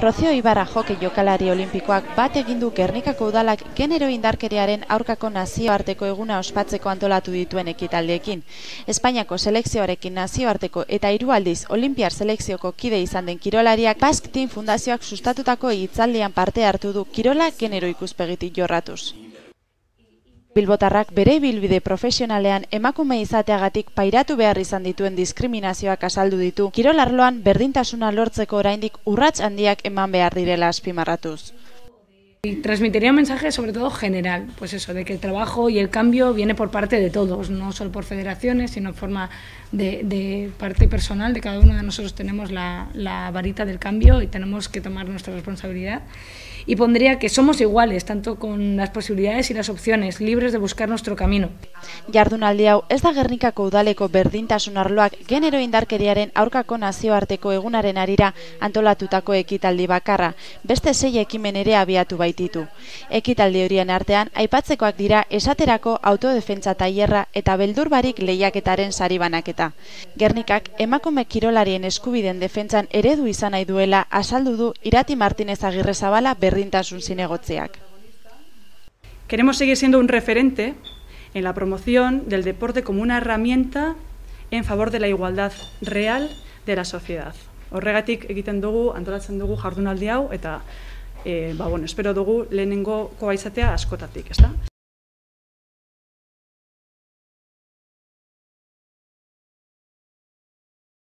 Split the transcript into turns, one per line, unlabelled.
Rozio Ibarra joke jokalari olimpikoak bat egin du Gernikako udalak genero indarkeriaren aurkako nazioarteko eguna ospatzeko antolatu dituen ekitaldiekin. Espainiako selekzioarekin nazioarteko eta hiru aldiz Olimpiar selekzioko kide izan den kirolariak Basque Team Fundazioak sustatutako hitzaldian parte hartu du kirola genero ikuspegitik jorratuz. Bilbotarrak bere bilbide profesionalean emakume izateagatik pairatu behar izan dituen diskriminazioak azaldu ditu, kirolarloan berdintasuna lortzeko oraindik urrats handiak eman behar direla azpimarratuz.
Y transmitiría un mensaje sobre todo general, pues eso, de que el trabajo y el cambio viene por parte de todos, no solo por federaciones, sino en forma de, de parte personal, de cada uno de nosotros tenemos la, la varita del cambio y tenemos que tomar nuestra responsabilidad. y pondría que somos iguales, tanto con las posibilidades y las opciones, libres de buscar nuestro camino.
Jardunaldi hau ez da Gernikako udaleko berdintasun arloak genero indarkeriaren aurkako nazioarteko egunaren arira antolatutako ekitaldi bakarra, beste sei ekimen ere abiatu baititu. Ekitaldi horien artean aipatzekoak dira esaterako autodefentsa tailerra eta beldurbarik lehiaketaren sari banaketa. Gernikak emakume kirolarien eskubiden defentsan eredu izan nahi duela azaldu du Irati Martinez Agirrezabala berdintasun zinegotziak.
Queremos seguir siendo un referente en la promoción del deporte como una herramienta en favor de la igualdad real de la sociedad. Horregatik egiten dugu, antolatzen dugu jardunaldi hau eta e, ba, bueno, espero dugu lehenengo koa izatea askotatik, ezta?